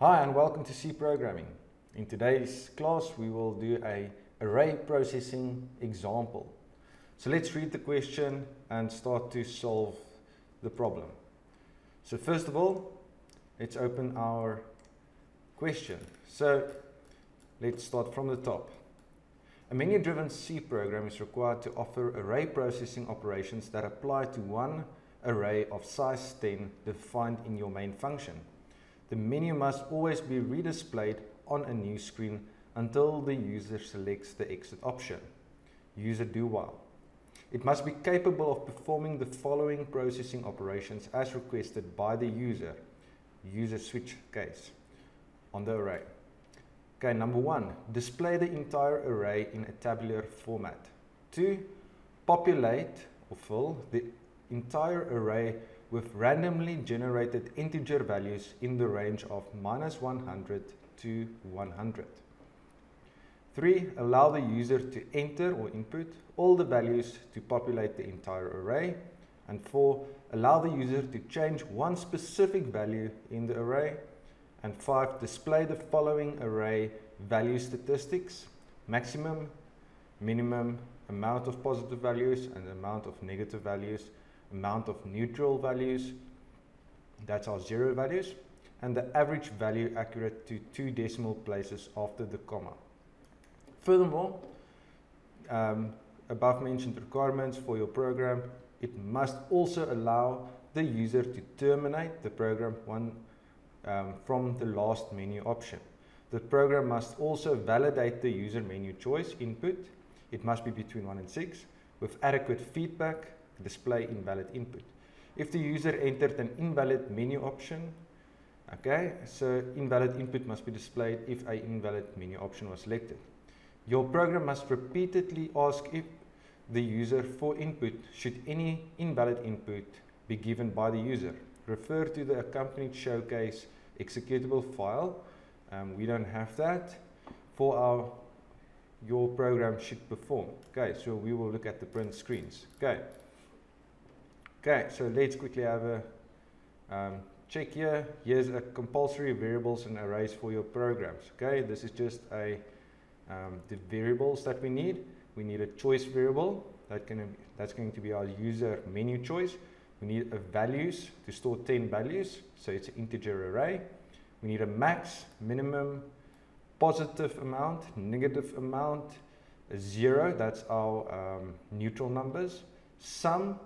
Hi and welcome to C Programming. In today's class we will do a array processing example. So let's read the question and start to solve the problem. So first of all, let's open our question. So let's start from the top. A menu-driven C program is required to offer array processing operations that apply to one array of size 10 defined in your main function. The menu must always be redisplayed on a new screen until the user selects the exit option. User do while. It must be capable of performing the following processing operations as requested by the user. User switch case on the array. Okay, number one, display the entire array in a tabular format. Two, populate or fill the entire array with randomly generated integer values in the range of minus 100 to 100. 3. Allow the user to enter or input all the values to populate the entire array. And 4. Allow the user to change one specific value in the array. And 5. Display the following array value statistics, maximum, minimum, amount of positive values and amount of negative values, amount of neutral values, that's our zero values, and the average value accurate to two decimal places after the comma. Furthermore, um, above mentioned requirements for your program, it must also allow the user to terminate the program one, um, from the last menu option. The program must also validate the user menu choice input. It must be between 1 and 6 with adequate feedback, display invalid input. If the user entered an invalid menu option, okay, so invalid input must be displayed if a invalid menu option was selected. Your program must repeatedly ask if the user for input should any invalid input be given by the user. Refer to the accompanied showcase executable file. Um, we don't have that for our your program should perform. Okay, so we will look at the print screens. Okay. Okay, so let's quickly have a um, check here. Here's a compulsory variables and arrays for your programs. Okay, this is just a um, the variables that we need. We need a choice variable that can that's going to be our user menu choice. We need a values to store 10 values, so it's an integer array. We need a max, minimum, positive amount, negative amount, zero, that's our um, neutral numbers, sum,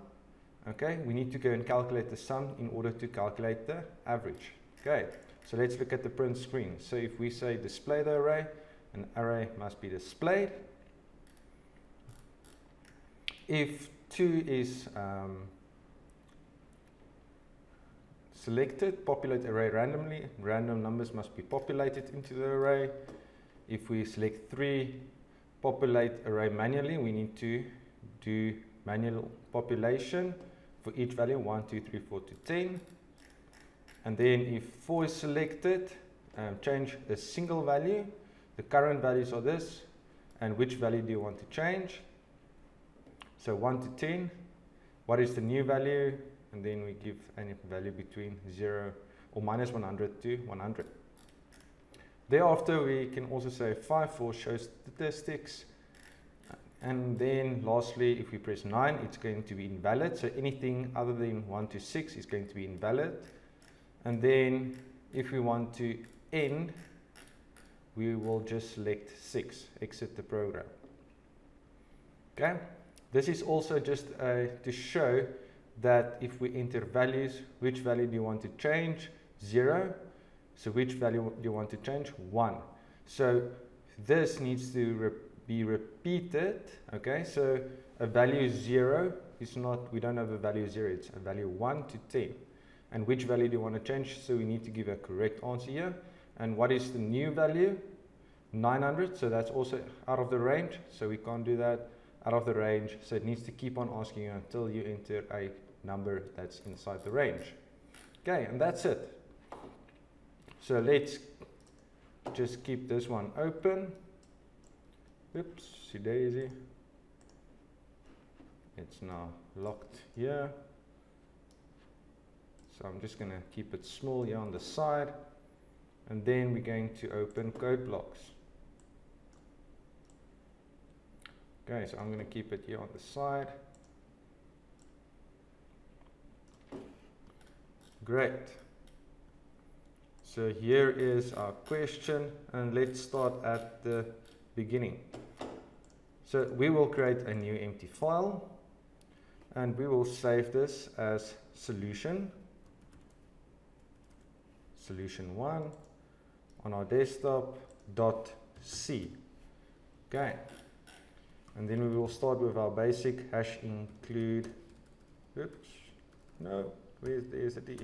okay, we need to go and calculate the sum in order to calculate the average. Okay, so let's look at the print screen. So if we say display the array, an array must be displayed. If 2 is um, selected, populate array randomly, random numbers must be populated into the array. If we select 3, populate array manually, we need to do manual population for each value 1, 2, 3, 4 to 10. And then if 4 is selected, um, change a single value the current values are this, and which value do you want to change? So 1 to 10, what is the new value? And then we give any value between 0 or minus 100 to 100. Thereafter, we can also say 5 for show statistics. And then lastly, if we press 9, it's going to be invalid. So anything other than 1 to 6 is going to be invalid. And then if we want to end we will just select 6, exit the program. Okay, this is also just uh, to show that if we enter values, which value do you want to change? 0. So which value do you want to change? 1. So this needs to be repeated. Okay, so a value 0 is not, we don't have a value 0, it's a value 1 to 10. And which value do you want to change? So we need to give a correct answer here. And what is the new value? 900, so that's also out of the range, so we can't do that out of the range. So it needs to keep on asking you until you enter a number that's inside the range. Okay, and that's it. So let's just keep this one open. Oops, see daisy. It's now locked here. So I'm just going to keep it small here on the side. and then we're going to open CodeBlocks. Okay, so I'm going to keep it here on the side. Great. So here is our question and let's start at the beginning. So we will create a new empty file and we will save this as solution solution 1 on our desktop dot C. Okay. And then we will start with our basic hash include oops no where's there's a D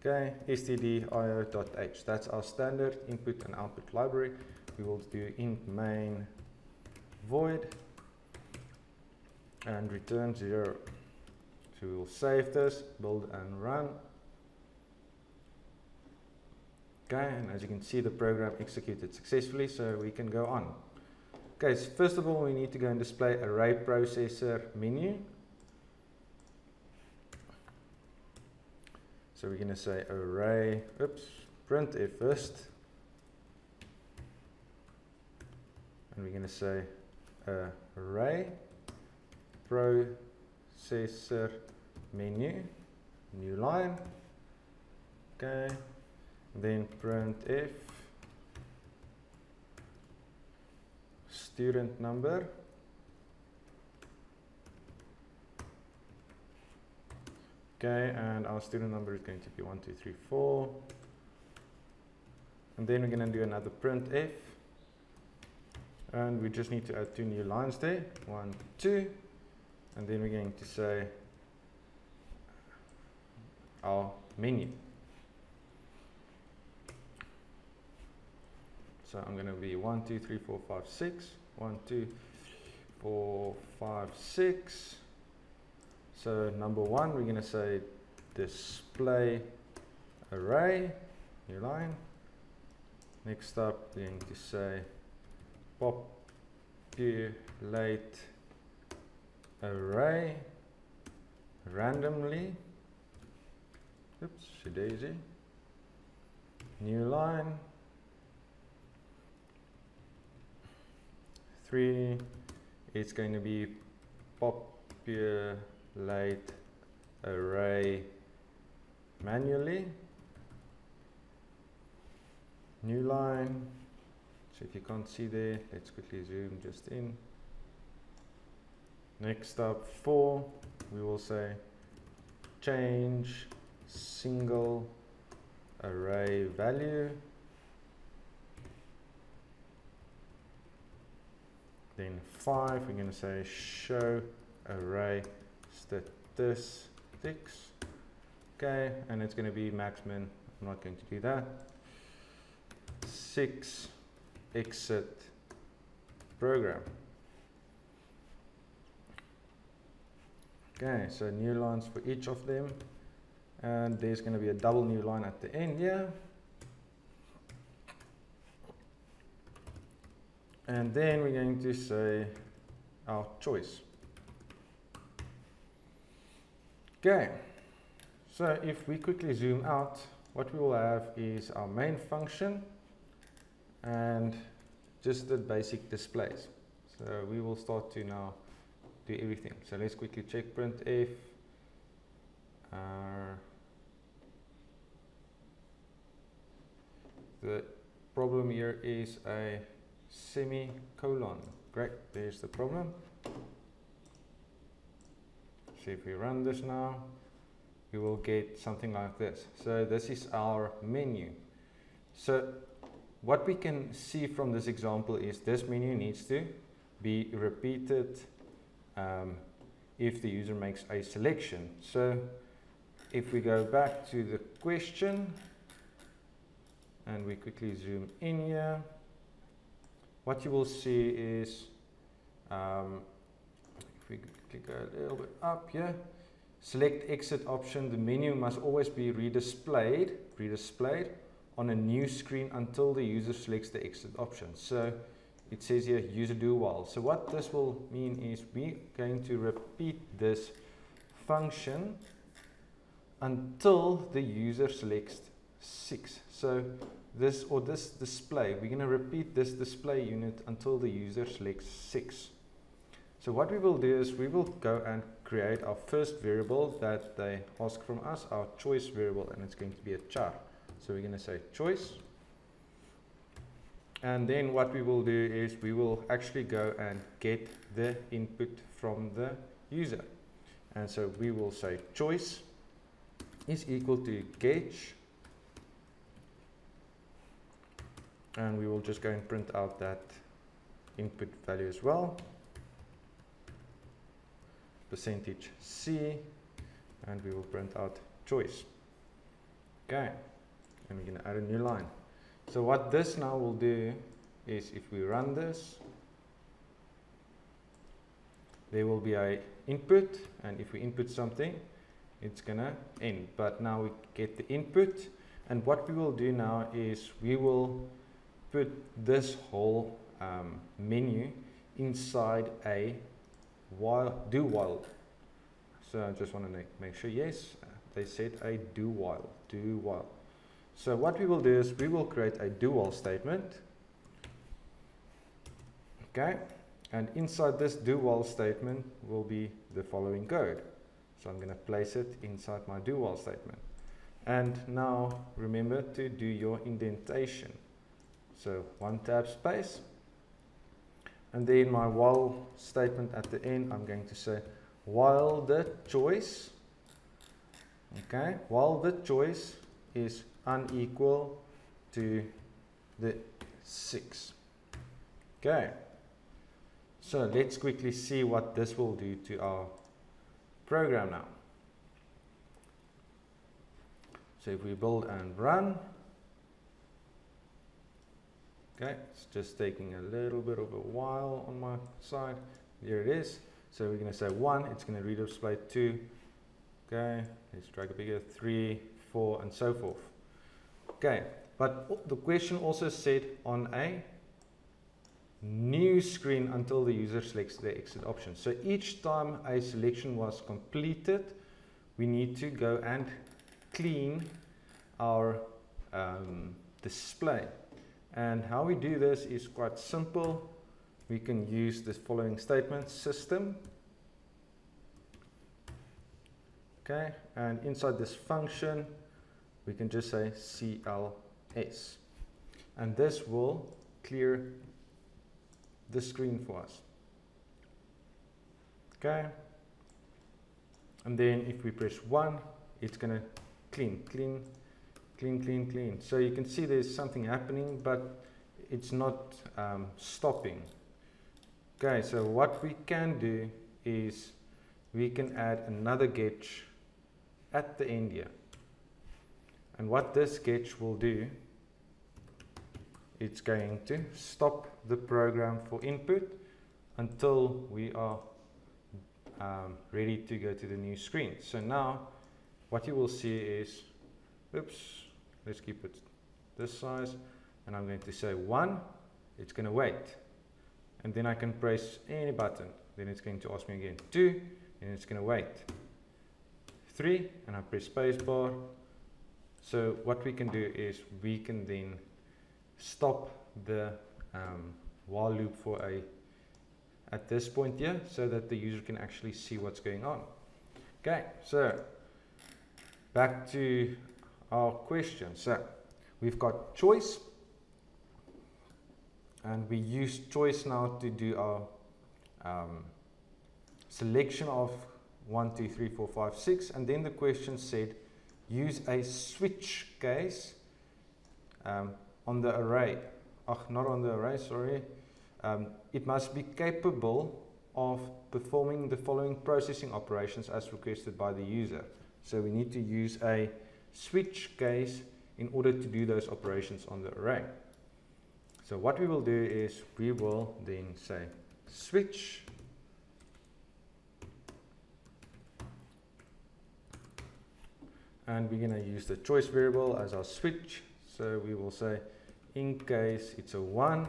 okay stdio.h that's our standard input and output library we will do int main void and return 0 so we will save this build and run. Okay and as you can see the program executed successfully so we can go on. Okay so first of all we need to go and display array processor menu. So we're going to say array oops printf first and we're going to say uh, array processor menu new line okay. Then printf student number. Okay and our student number is going to be 1234 and then we're going to do another printf and we just need to add two new lines there one two and then we're going to say our menu So I'm going to be 1, 2, 3, 4, 5, 6. 1, 2, 4, 5, 6. So number one, we're going to say display array, new line. Next up, we're going to say populate array randomly. Oops, daisy. New line. three, it's going to be populate array manually. New line. If you can't see there, let's quickly zoom just in. Next up, four, we will say change single array value Then 5, we're going to say show array statistics. Okay, and it's going to be maxmin. I'm not going to do that. 6 exit program. Okay, so new lines for each of them. And there's going to be a double new line at the end here. And then we're going to say our choice. Okay, so if we quickly zoom out, what we will have is our main function and just the basic displays. So we will start to now do everything. So let's quickly check printf. Uh, the problem here is a semicolon. Great, there's the problem. See if we run this now, we will get something like this. So this is our menu. So what we can see from this example is this menu needs to be repeated um, if the user makes a selection. So if we go back to the question and we quickly zoom in here, what you will see is, um, if we click a little bit up here, select exit option, the menu must always be redisplayed, redisplayed on a new screen until the user selects the exit option. So it says here user do while. So what this will mean is we're going to repeat this function until the user selects 6. So this or this display, we're going to repeat this display unit until the user selects 6. So what we will do is we will go and create our first variable that they ask from us, our choice variable, and it's going to be a char. So we're going to say choice. And then what we will do is we will actually go and get the input from the user. And so we will say choice is equal to get and we will just go and print out that input value as well. Percentage C. And we will print out choice. Okay and we're going to add a new line. So what this now will do is if we run this there will be a input and if we input something it's gonna end. But now we get the input and what we will do now is we will put this whole um, menu inside a while do while. So I just want to make, make sure yes they said a do while do while so what we will do is we will create a do while statement. Okay? And inside this do while statement will be the following code. So I'm going to place it inside my do while statement. And now remember to do your indentation. So one tab space. And then my while statement at the end, I'm going to say while the choice, okay, while the choice is unequal to the 6. Okay, so let's quickly see what this will do to our program now. So if we build and run, Okay, it's just taking a little bit of a while on my side. There it is. So we're going to say 1, it's going to read display 2. Okay, let's drag a bigger 3, 4, and so forth. Okay, but the question also said on a new screen until the user selects the exit option. So each time a selection was completed, we need to go and clean our um, display. And how we do this is quite simple. We can use this following statement, system. Okay, and inside this function, we can just say CLS. And this will clear the screen for us. Okay. And then if we press 1, it's going to clean, clean, clean, clean, clean. So you can see there's something happening, but it's not um, stopping. Okay, so what we can do is we can add another getch at the end here. And what this getch will do, it's going to stop the program for input until we are um, ready to go to the new screen. So now what you will see is, oops, let's keep it this size. And I'm going to say one it's going to wait. And then I can press any button. Then it's going to ask me again two and it's going to wait. Three and I press spacebar so what we can do is we can then stop the um, while loop for a at this point here so that the user can actually see what's going on okay so back to our question. So we've got choice and we use choice now to do our um, selection of 1, 2, 3, 4, 5, 6 and then the question said use a switch case um, on the array. Oh, not on the array, sorry. Um, it must be capable of performing the following processing operations as requested by the user. So we need to use a switch case in order to do those operations on the array. So what we will do is we will then say switch and we're going to use the choice variable as our switch. So we will say in case it's a 1,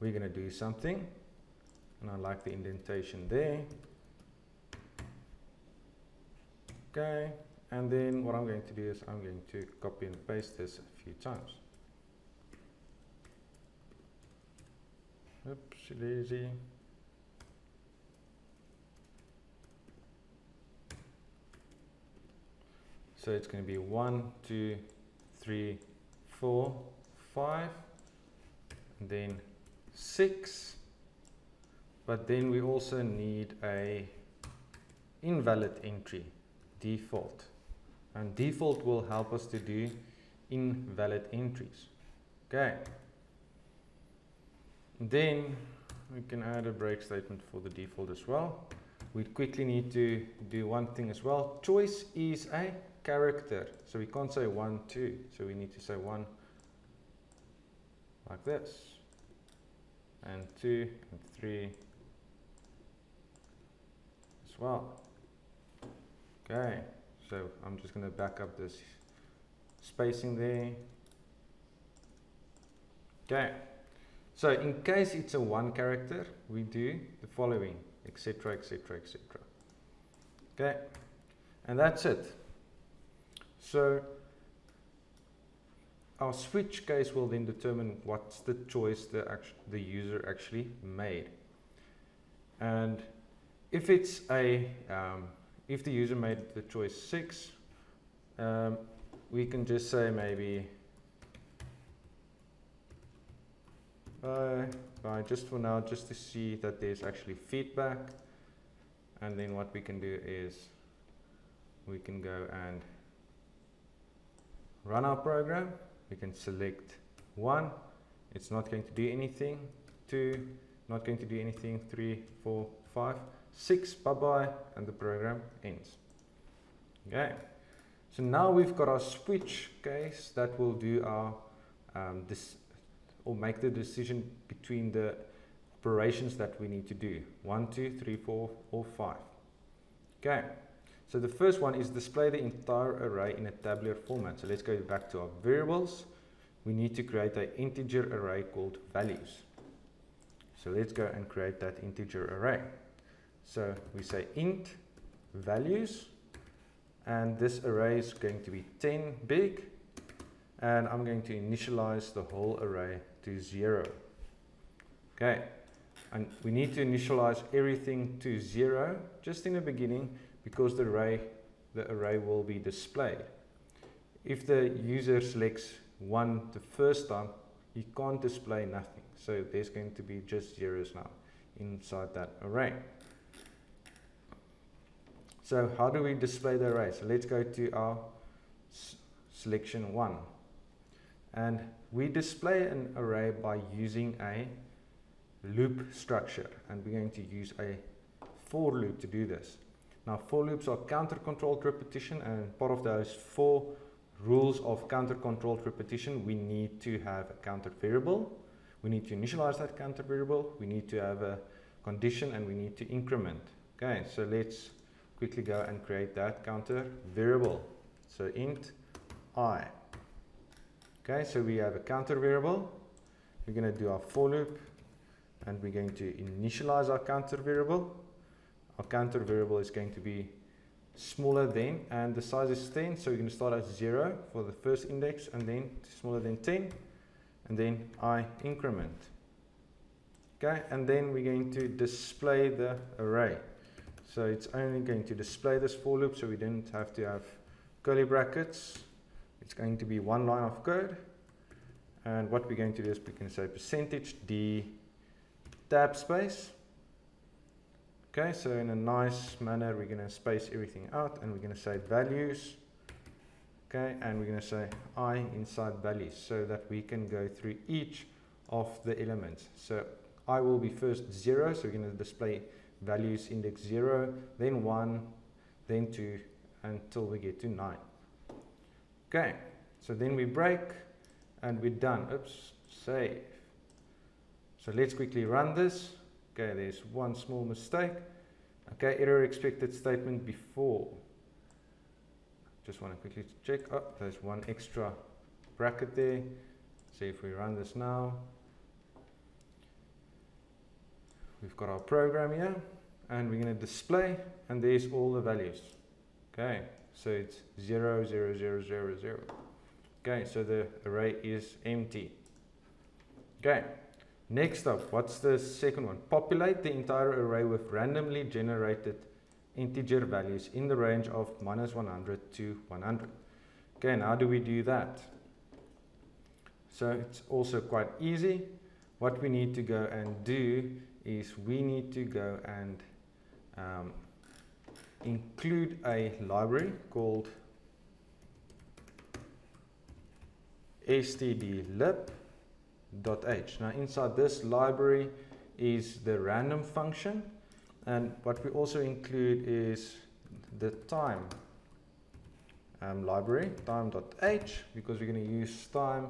we're going to do something. And I like the indentation there. Okay, And then what I'm going to do is I'm going to copy and paste this a few times. Oops, daisy. So it's going to be one, two, three, four, five, and then six. But then we also need a invalid entry, default. And default will help us to do invalid entries. Okay. Then we can add a break statement for the default as well. We quickly need to do one thing as well. Choice is a character. So we can't say one, two. So we need to say one like this. And two and three as well. Okay, so I'm just going to back up this spacing there. Okay, so in case it's a one character, we do the following, etc, etc, etc. Okay, and that's it. So our switch case will then determine what's the choice the, the user actually made. And if it's a, um, if the user made the choice 6, um, we can just say maybe uh, uh, just for now, just to see that there's actually feedback. And then what we can do is we can go and run our program, we can select one, it's not going to do anything, two, not going to do anything, three, four, five, six, bye-bye, and the program ends. Okay, so now we've got our switch case that will do our, um, this, or make the decision between the operations that we need to do, one, two, three, four, or five. Okay. So the first one is display the entire array in a tabular format. So let's go back to our variables. We need to create an integer array called values. So let's go and create that integer array. So we say int values and this array is going to be 10 big and I'm going to initialize the whole array to 0. Okay, and we need to initialize everything to 0 just in the beginning because the array, the array will be displayed. If the user selects 1 the first time, he can't display nothing. So there's going to be just zeros now inside that array. So how do we display the array? So let's go to our selection 1. And we display an array by using a loop structure. And we're going to use a for loop to do this. Now for loops are counter-controlled repetition and part of those four rules of counter-controlled repetition, we need to have a counter variable. We need to initialize that counter variable. We need to have a condition and we need to increment. Okay, so let's quickly go and create that counter variable. So int i. Okay, so we have a counter variable. We're going to do our for loop and we're going to initialize our counter variable our counter variable is going to be smaller than and the size is 10 so we're going to start at 0 for the first index and then smaller than 10 and then i increment. Okay and then we're going to display the array. So it's only going to display this for loop so we don't have to have curly brackets. It's going to be one line of code. And what we're going to do is we can say percentage d tab space Okay, so in a nice manner, we're going to space everything out and we're going to say values. Okay, and we're going to say i inside values so that we can go through each of the elements. So i will be first 0, so we're going to display values index 0, then 1, then 2, until we get to 9. Okay, so then we break and we're done. Oops, save. So let's quickly run this. Okay, there's one small mistake. Okay, error expected statement before. Just want to quickly check. Oh, there's one extra bracket there. See if we run this now. We've got our program here and we're going to display and there's all the values. Okay, So it's 0, 0, 0, 0, 0. Okay, so the array is empty. Okay, next up, what's the second one? Populate the entire array with randomly generated integer values in the range of minus 100 to 100. Okay, and how do we do that? So it's also quite easy. What we need to go and do is we need to go and um, include a library called stdlib.h. Now inside this library is the random function and what we also include is the time um, library, time.h, because we're going to use time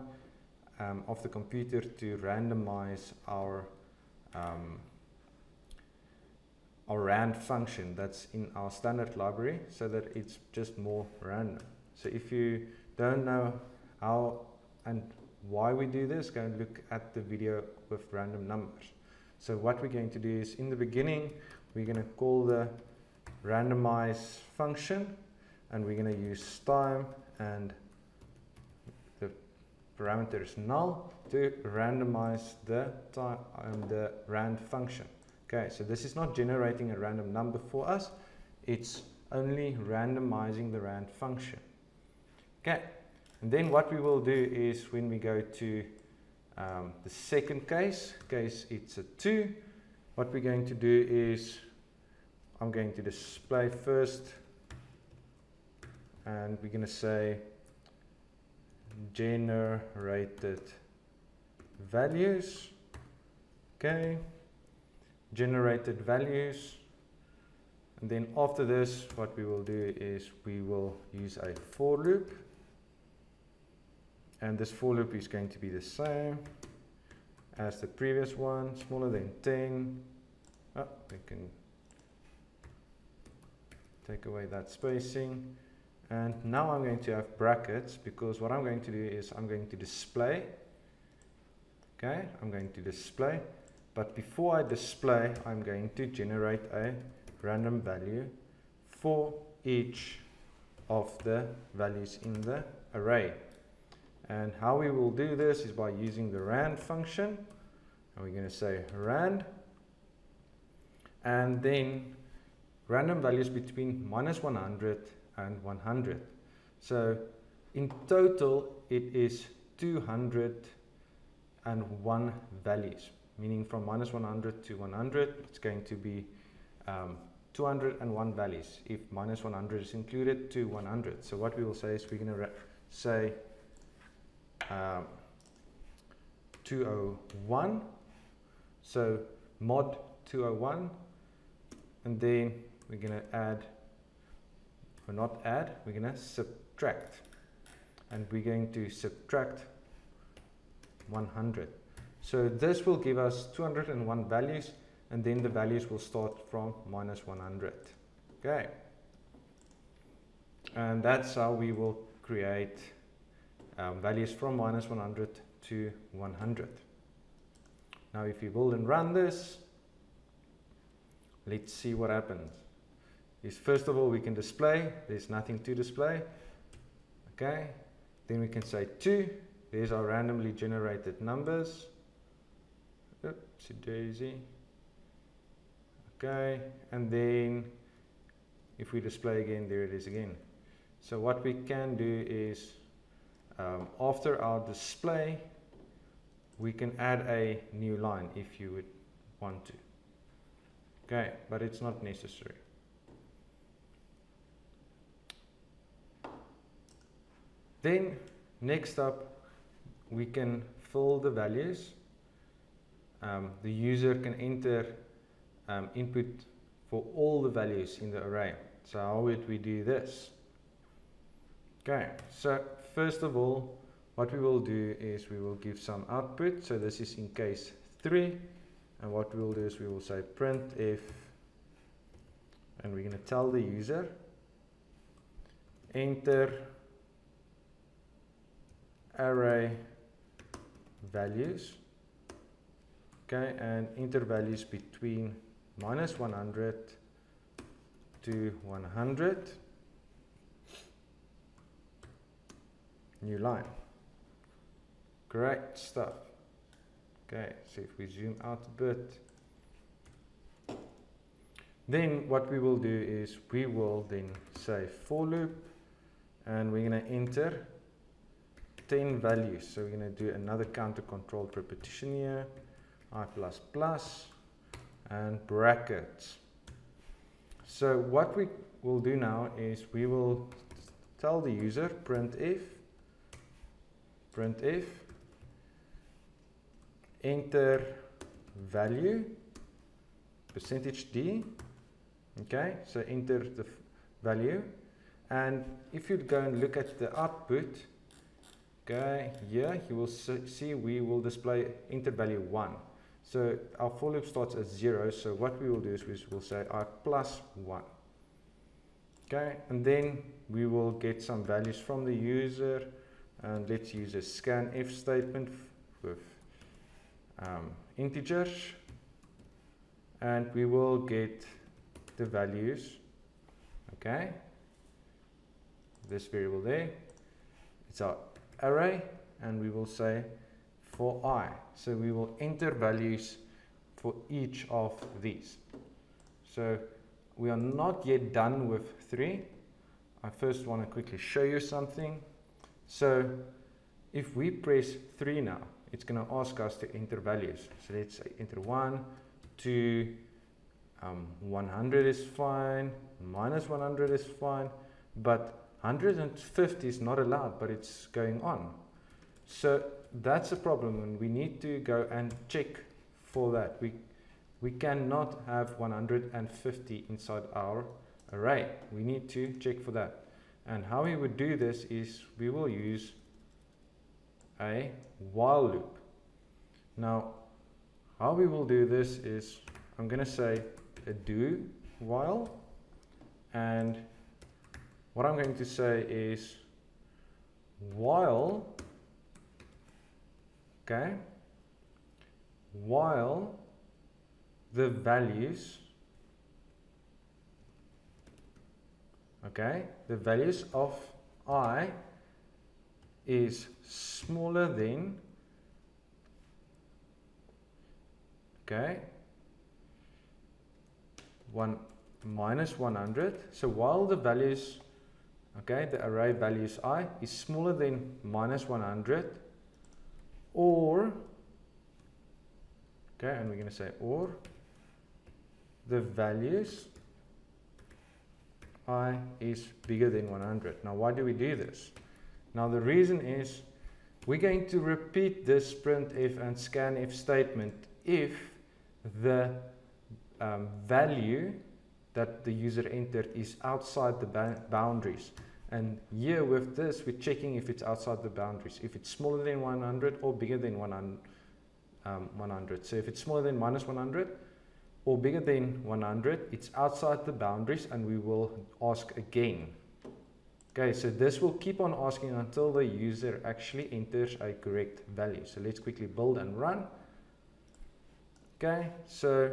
um, of the computer to randomize our um, our rand function that's in our standard library so that it's just more random. So if you don't know how and why we do this, go and look at the video with random numbers. So what we're going to do is in the beginning, we're going to call the randomize function and we're going to use time and the parameter is null to randomize the time um, the rand function. Okay, so this is not generating a random number for us, it's only randomizing the rand function. Okay, and then what we will do is when we go to um, the second case, case it's a 2, what we're going to do is I'm going to display first and we're going to say generated values. Okay. Generated values. And then after this what we will do is we will use a for loop and this for loop is going to be the same as the previous one smaller than 10 oh, we can take away that spacing. And now I'm going to have brackets because what I'm going to do is I'm going to display. Okay I'm going to display. But before I display, I'm going to generate a random value for each of the values in the array. And how we will do this is by using the rand function. And we're going to say rand. And then random values between minus 100 and 100. So in total, it is 201 values meaning from minus 100 to 100, it's going to be um, 201 values if minus 100 is included to 100. So what we will say is we're going to say um, 201. So mod 201 and then we're going to add or not add, we're going to subtract and we're going to subtract 100. So this will give us 201 values and then the values will start from minus 100. Okay. And that's how we will create um, values from minus 100 to 100. Now if you build and run this, let's see what happens. Is first of all we can display, there's nothing to display. Okay, then we can say 2, there's our randomly generated numbers. Oopsie daisy. Okay, and then if we display again, there it is again. So what we can do is um, after our display, we can add a new line if you would want to. Okay, but it's not necessary. Then next up, we can fill the values um, the user can enter um, input for all the values in the array. So how would we do this? Okay, so first of all, what we will do is we will give some output. So this is in case 3. And what we will do is we will say print if, and we're going to tell the user, enter array values okay and enter values between minus 100 to 100 new line. Great stuff. Okay, so if we zoom out a bit, then what we will do is we will then say for loop and we're going to enter 10 values. So we're going to do another counter controlled repetition here, i plus plus and brackets. So what we will do now is we will tell the user printf printf enter value percentage d okay so enter the value and if you go and look at the output okay here you will see we will display enter value 1 so our for loop starts at 0 so what we will do is we will say i plus 1 okay and then we will get some values from the user and let's use a scanf statement with um, integers. And we will get the values. Okay. This variable there. It's our array. And we will say for i. So we will enter values for each of these. So we are not yet done with 3 I first want to quickly show you something so if we press 3 now it's going to ask us to enter values so let's say enter 1 2 um, 100 is fine, minus 100 is fine, but 150 is not allowed, but it's going on. So that's a problem and we need to go and check for that. We, we cannot have 150 inside our array. We need to check for that. And how we would do this is we will use a while loop. Now, how we will do this is I'm going to say a do while and what I'm going to say is while okay while the values okay the values of i is smaller than okay 1 minus 100. So while the values, okay, the array values i is smaller than minus 100 or, okay, and we're going to say or, the values i is bigger than 100. Now why do we do this? Now the reason is we're going to repeat this printf and scanf statement if the um, value that the user entered is outside the boundaries. And here with this, we're checking if it's outside the boundaries. If it's smaller than 100 or bigger than 100. Um, 100. So if it's smaller than minus 100 or bigger than 100, it's outside the boundaries and we will ask again. Okay, so this will keep on asking until the user actually enters a correct value. So let's quickly build and run. Okay, so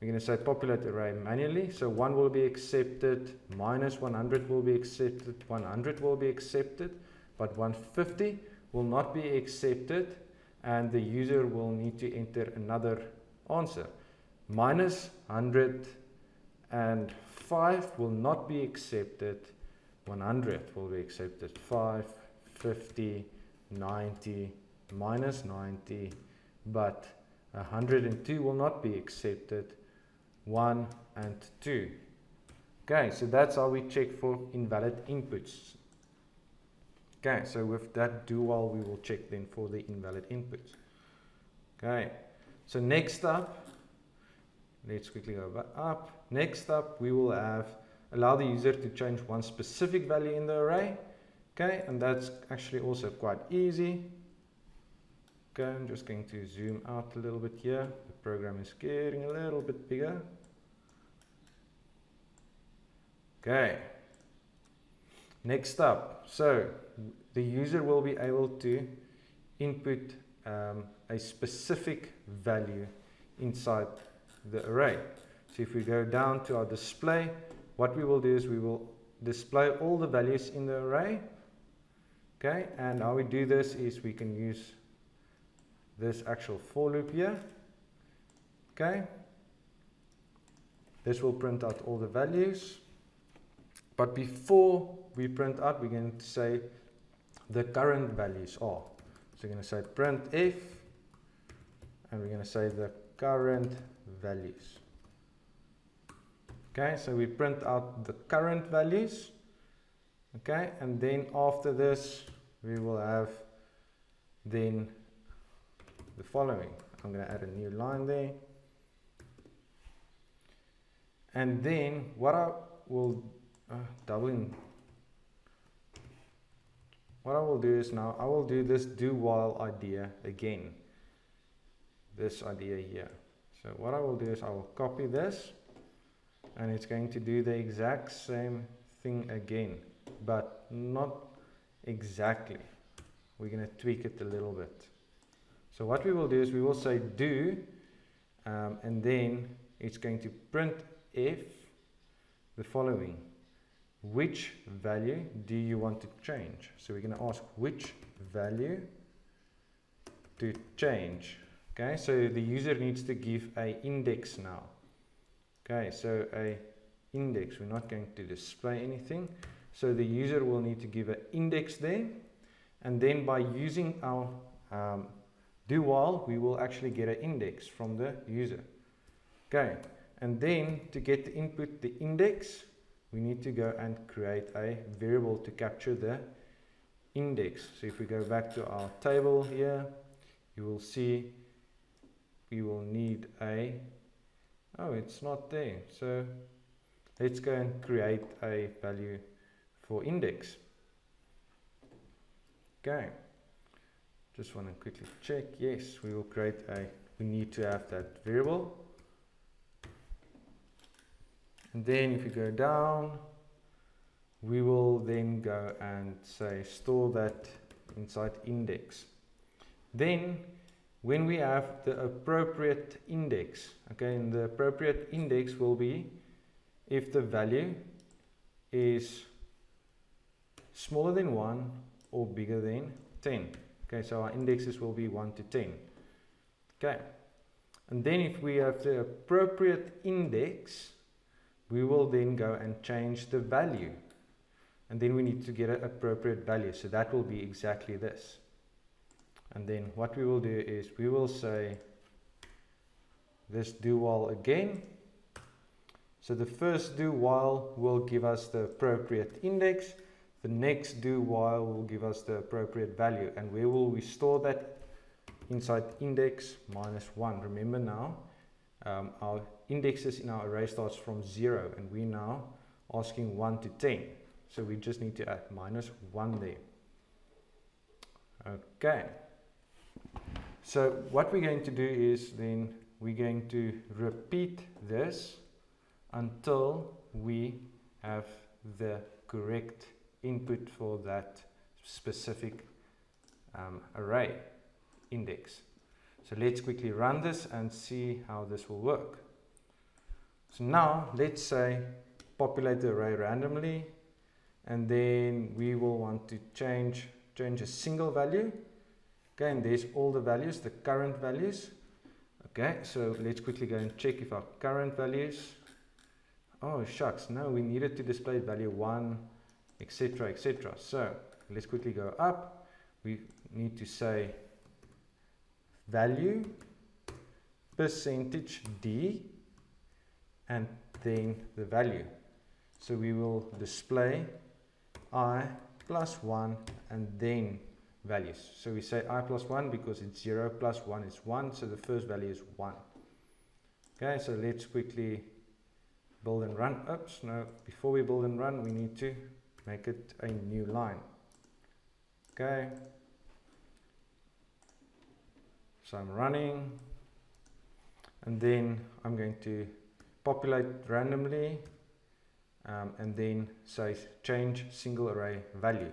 we're going to say populate array manually. So 1 will be accepted, minus 100 will be accepted, 100 will be accepted, but 150 will not be accepted and the user will need to enter another answer. Minus 105 will not be accepted, 100 will be accepted, 5, 50, 90, minus 90, but 102 will not be accepted 1 and 2. Okay, so that's how we check for invalid inputs. Okay, so with that do while we will check then for the invalid inputs. Okay, so next up, let's quickly go up. Next up, we will have allow the user to change one specific value in the array. Okay, and that's actually also quite easy. Okay, I'm just going to zoom out a little bit here. The program is getting a little bit bigger. Okay. Next up, so the user will be able to input um, a specific value inside the array. So if we go down to our display, what we will do is we will display all the values in the array Okay, and how we do this is we can use this actual for loop here. Okay, this will print out all the values. But before we print out, we're going to say the current values are. So we're going to say print if, and we're going to say the current values. Okay, so we print out the current values. Okay, and then after this, we will have then the following. I'm going to add a new line there. And then what I will uh, double in. What I will do is now I will do this do while idea again. This idea here. So what I will do is I will copy this and it's going to do the exact same thing again, but not exactly. We're going to tweak it a little bit. So what we will do is we will say do, um, and then it's going to print if the following. Which value do you want to change? So we're going to ask which value to change. Okay, so the user needs to give a index now. Okay, so a index, we're not going to display anything. So the user will need to give an index there. And then by using our um, do while, we will actually get an index from the user. Okay, and then to get the input, the index, we need to go and create a variable to capture the index. So if we go back to our table here, you will see we will need a, oh, it's not there. So let's go and create a value for index. Okay. Just want to quickly check. Yes, we will create a, we need to have that variable. And then if you go down, we will then go and say store that inside index. Then when we have the appropriate index, okay, and the appropriate index will be if the value is smaller than 1 or bigger than 10. Okay, so our indexes will be 1 to 10. Okay, and then if we have the appropriate index, we will then go and change the value. And then we need to get an appropriate value. So that will be exactly this. And then what we will do is we will say this do while again. So the first do while will give us the appropriate index the next do while will give us the appropriate value. And where will we store that? Inside index minus 1. Remember now, um, our indexes in our array starts from 0. And we're now asking 1 to 10. So we just need to add minus 1 there. Okay. So what we're going to do is then we're going to repeat this until we have the correct input for that specific um, array index. So let's quickly run this and see how this will work. So now let's say populate the array randomly and then we will want to change change a single value okay and there's all the values the current values. Okay so let's quickly go and check if our current values oh shucks no we needed to display value 1 etc etc so let's quickly go up. We need to say value percentage d and then the value. So we will display i plus 1 and then values. So we say i plus 1 because it's 0 plus 1 is 1 so the first value is 1 okay so let's quickly build and run. Oops no before we build and run we need to make it a new line. Okay. So I'm running and then I'm going to populate randomly um, and then say change single array value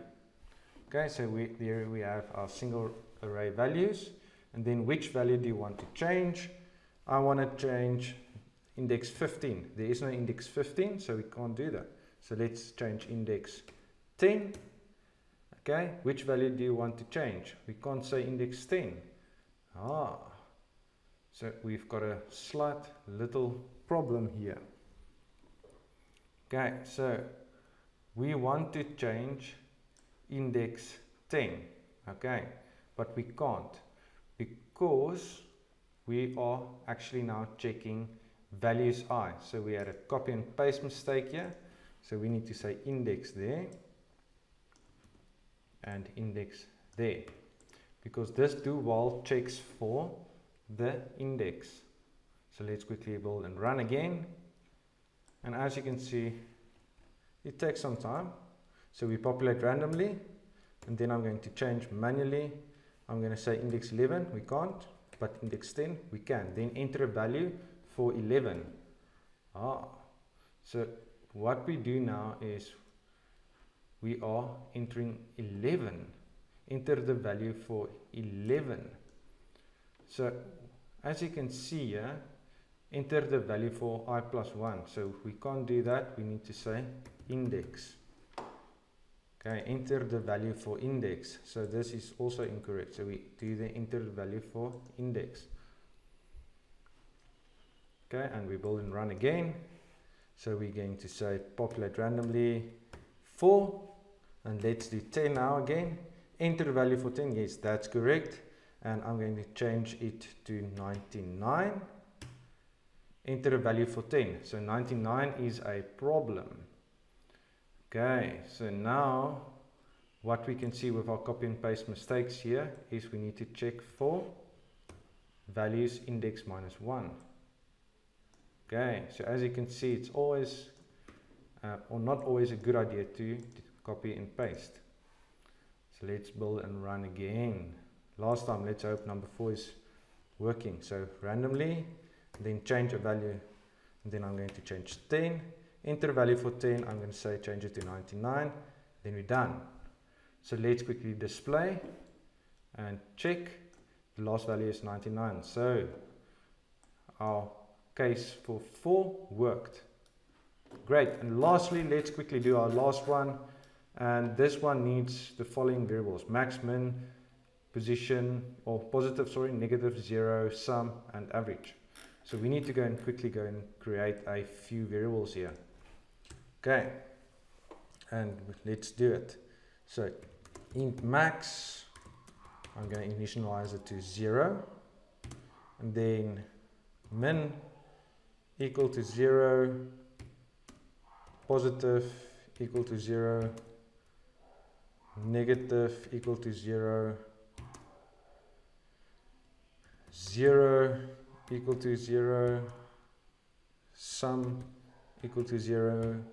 okay so we there we have our single array values and then which value do you want to change I want to change index 15 there is no index 15 so we can't do that so let's change index 10. Okay, which value do you want to change? We can't say index 10. Ah, so we've got a slight little problem here. Okay, so we want to change index 10. Okay, but we can't because we are actually now checking values i. So we had a copy and paste mistake here. So we need to say index there and index there because this do while checks for the index. So let's quickly build and run again. And as you can see, it takes some time. So we populate randomly and then I'm going to change manually. I'm going to say index 11, we can't, but index 10, we can. Then enter a value for 11. Ah, so what we do now is we are entering 11 enter the value for 11 so as you can see here enter the value for i plus 1 so we can't do that we need to say index okay enter the value for index. So this is also incorrect. So we do the enter the value for index. Okay and we build and run again. So we're going to say populate randomly 4 and let's do 10 now again. Enter the value for 10 yes that's correct. And I'm going to change it to 99 enter a value for 10 so 99 is a problem okay so now what we can see with our copy and paste mistakes here is we need to check for values index minus 1 okay so as you can see it's always uh, or not always a good idea to, to copy and paste. So let's build and run again. Last time, let's hope number four is working. So randomly, then change a value, and then I'm going to change 10. Enter value for 10, I'm going to say change it to 99, then we're done. So let's quickly display and check. The last value is 99. So our case for 4 worked. Great. And lastly, let's quickly do our last one. And this one needs the following variables, max, min, position, or positive, sorry, negative, zero, sum, and average. So we need to go and quickly go and create a few variables here. Okay, and let's do it. So int max, I'm going to initialize it to zero, and then min equal to zero, positive equal to zero, negative equal to 0, 0 equal to 0, sum equal to 0,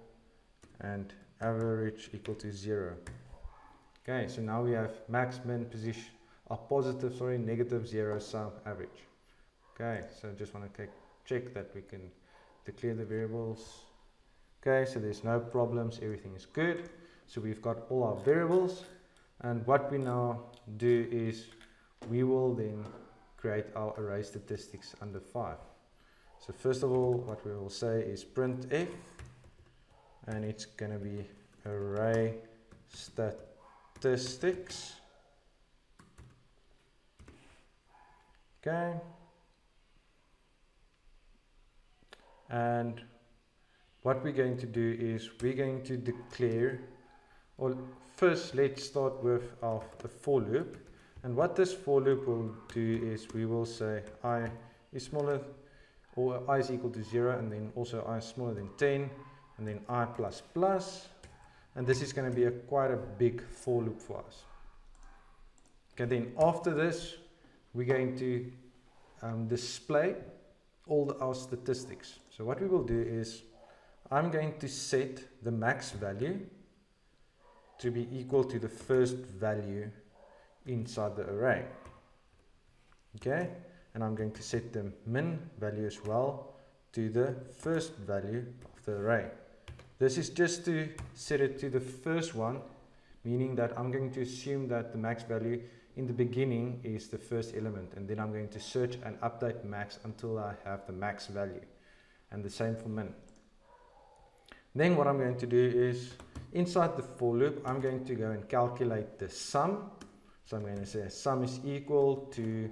and average equal to 0. Okay, so now we have max, min, position, a positive, sorry, negative, 0, sum, average. Okay, so just want to check that we can declare the variables. Okay, so there's no problems, everything is good. So we've got all our variables and what we now do is we will then create our array statistics under 5. So first of all what we will say is print printf and it's going to be array statistics. Okay. And what we're going to do is we're going to declare well, first let's start with our the for loop. And what this for loop will do is we will say i is smaller or i is equal to 0 and then also i is smaller than 10 and then i plus plus and this is going to be a quite a big for loop for us. Okay, then after this we're going to um, display all the, our statistics. So what we will do is I'm going to set the max value to be equal to the first value inside the array. Okay, and I'm going to set the min value as well to the first value of the array. This is just to set it to the first one, meaning that I'm going to assume that the max value in the beginning is the first element, and then I'm going to search and update max until I have the max value, and the same for min. Then what I'm going to do is inside the for loop, I'm going to go and calculate the sum. So I'm going to say sum is equal to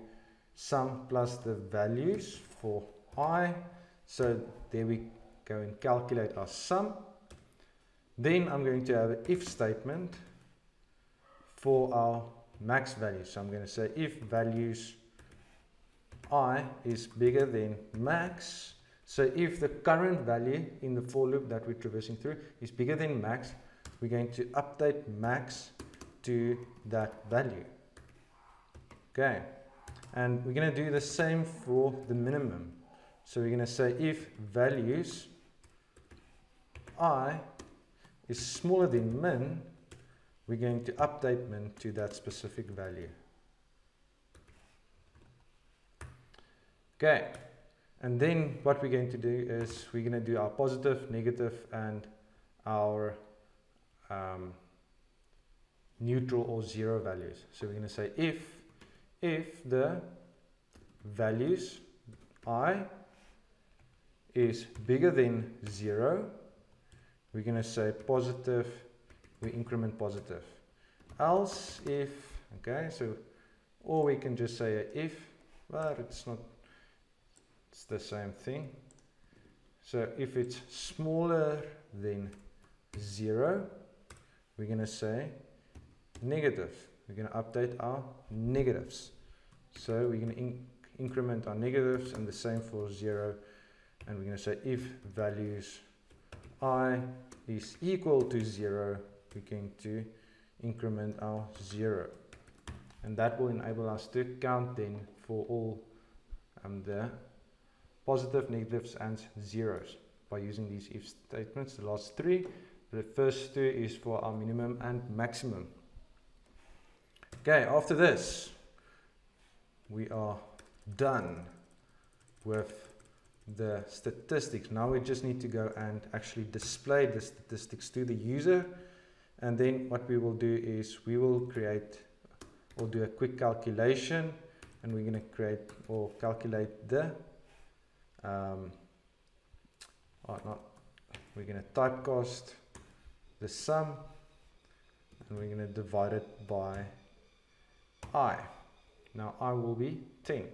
sum plus the values for i. So there we go and calculate our sum. Then I'm going to have an if statement for our max value. So I'm going to say if values i is bigger than max. So if the current value in the for loop that we're traversing through is bigger than max, we're going to update max to that value. Okay, and we're going to do the same for the minimum. So we're going to say if values i is smaller than min, we're going to update min to that specific value. Okay, and then what we're going to do is we're going to do our positive, negative, and our um, neutral or zero values. So we're going to say if if the values i is bigger than zero, we're going to say positive, we increment positive. Else if, okay, so, or we can just say if, but it's not, it's the same thing. So if it's smaller than zero, we're going to say negative. We're going to update our negatives. So we're going to in increment our negatives and the same for zero. And we're going to say if values i is equal to zero, we're going to increment our zero. And that will enable us to count then for all um, the positive, negatives and zeros by using these if statements. The last three the first two is for our minimum and maximum. Okay, after this, we are done with the statistics. Now we just need to go and actually display the statistics to the user. And then what we will do is we will create or do a quick calculation and we're going to create or calculate the um, oh, not we're going to typecast the sum and we're going to divide it by i. Now i will be 10.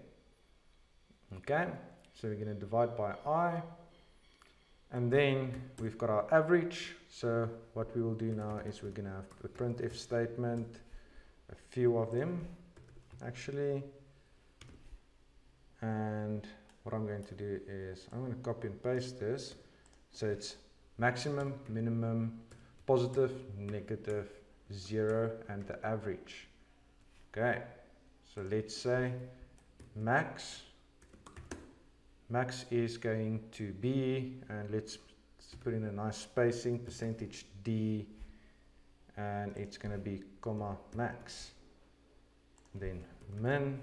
Okay, so we're going to divide by i and then we've got our average. So what we will do now is we're going to have a printf statement, a few of them actually. And what I'm going to do is I'm going to copy and paste this. So it's maximum, minimum, positive, negative, zero, and the average. Okay, so let's say max. Max is going to be, and let's put in a nice spacing, percentage D, and it's going to be comma max. Then min,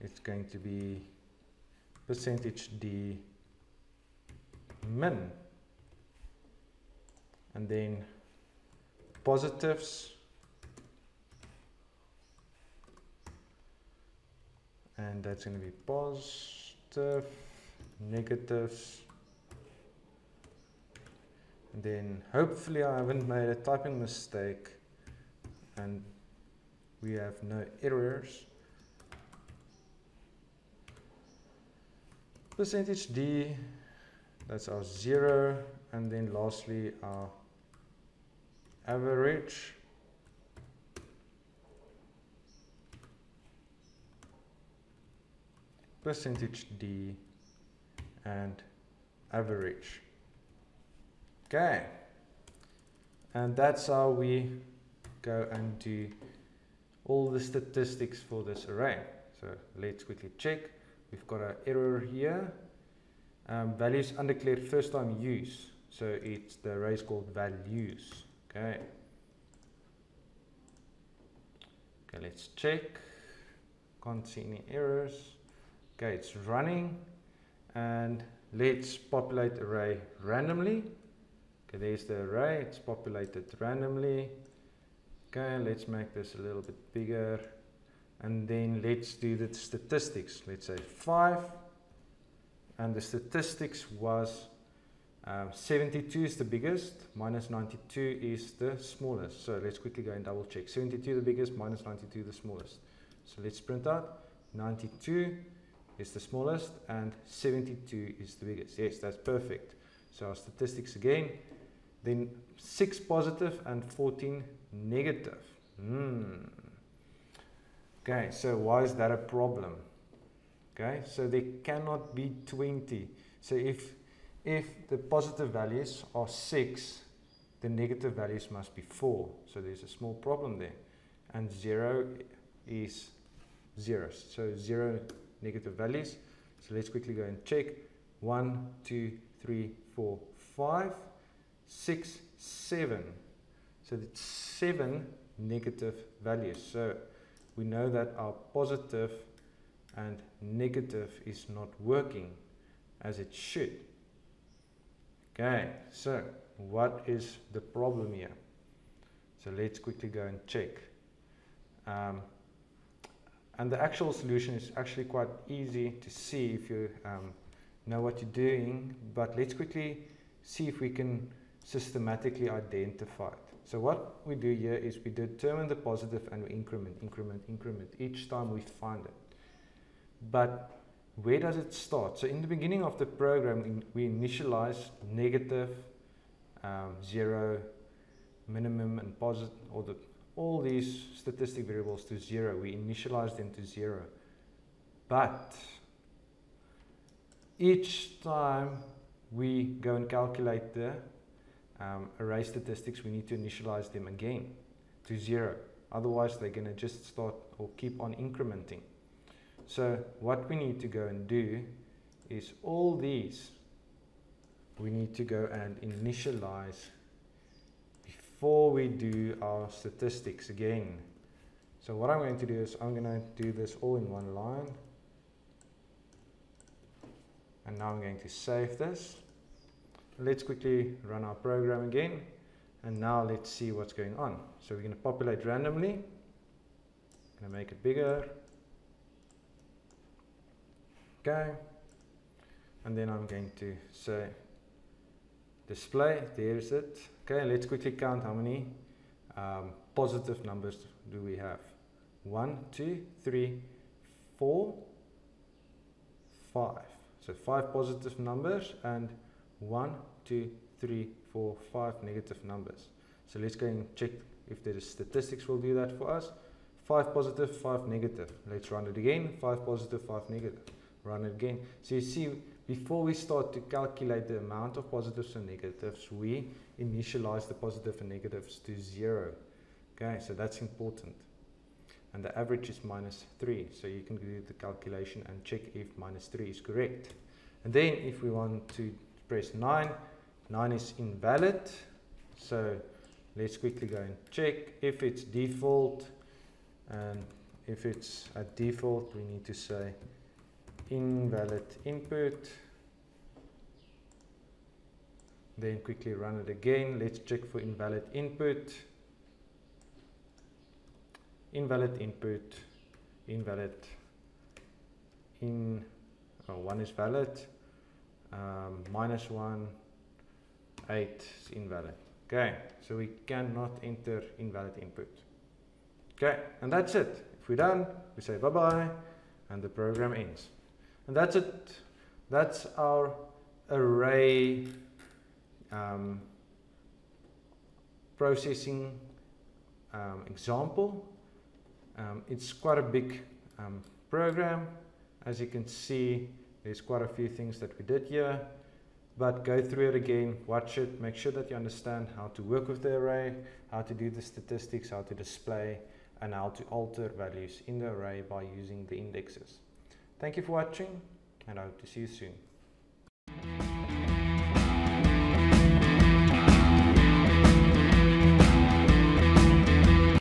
it's going to be percentage D min. And then positives. And that's going to be positive negatives and then hopefully I haven't made a typing mistake and we have no errors. Percentage D that's our zero. And then lastly our average. Percentage D and average okay and that's how we go and do all the statistics for this array so let's quickly check we've got an error here um, values undeclared first time use so it's the array is called values Okay. Okay, let's check. Can't see any errors. Okay, it's running. And let's populate array randomly. Okay, there's the array. It's populated randomly. Okay, let's make this a little bit bigger. And then let's do the statistics. Let's say 5. And the statistics was Um, 72 is the biggest, minus 92 is the smallest. So let's quickly go and double check. 72 the biggest, minus 92 the smallest. So let's print out. 92 is the smallest and 72 is the biggest. Yes, that's perfect. So our statistics again. Then 6 positive and 14 negative. Hmm. Okay, so why is that a problem? Okay, so there cannot be 20. So if if the positive values are 6, the negative values must be 4. So there's a small problem there. And 0 is 0. So 0 negative values. So let's quickly go and check. 1, 2, 3, 4, 5, 6, 7. So that's 7 negative values. So we know that our positive and negative is not working as it should. Okay, so what is the problem here? So let's quickly go and check. Um, and the actual solution is actually quite easy to see if you um, know what you're doing, but let's quickly see if we can systematically identify it. So what we do here is we determine the positive and we increment, increment, increment each time we find it. But where does it start? So in the beginning of the program, we initialize negative, um, zero, minimum and positive, all, the, all these statistic variables to zero. We initialize them to zero. But each time we go and calculate the um, array statistics, we need to initialize them again to zero. Otherwise, they're going to just start or keep on incrementing. So what we need to go and do is all these we need to go and initialize before we do our statistics again. So what I'm going to do is I'm going to do this all in one line. And now I'm going to save this. Let's quickly run our program again. And now let's see what's going on. So we're going to populate randomly. I'm going to make it bigger. Okay. And then I'm going to say display, there's it. Okay, let's quickly count how many um, positive numbers do we have. One, two, three, four, five. So five positive numbers and one, two, three, four, five negative numbers. So let's go and check if the statistics will do that for us. Five positive, five negative. Let's run it again. Five positive, five negative run it again. So you see, before we start to calculate the amount of positives and negatives, we initialize the positive and negatives to zero. Okay, so that's important. And the average is minus 3. So you can do the calculation and check if minus 3 is correct. And then if we want to press 9, 9 is invalid. So let's quickly go and check if it's default. And if it's at default, we need to say invalid input. Then quickly run it again. Let's check for invalid input. Invalid input. Invalid in oh, one is valid. Um, minus one eight is invalid. Okay so we cannot enter invalid input. Okay and that's it. If we're done we say bye bye and the program ends and that's it. That's our array um, processing um, example. Um, it's quite a big um, program. As you can see, there's quite a few things that we did here. But go through it again, watch it, make sure that you understand how to work with the array, how to do the statistics, how to display, and how to alter values in the array by using the indexes. Thank you for watching and I hope to see you soon.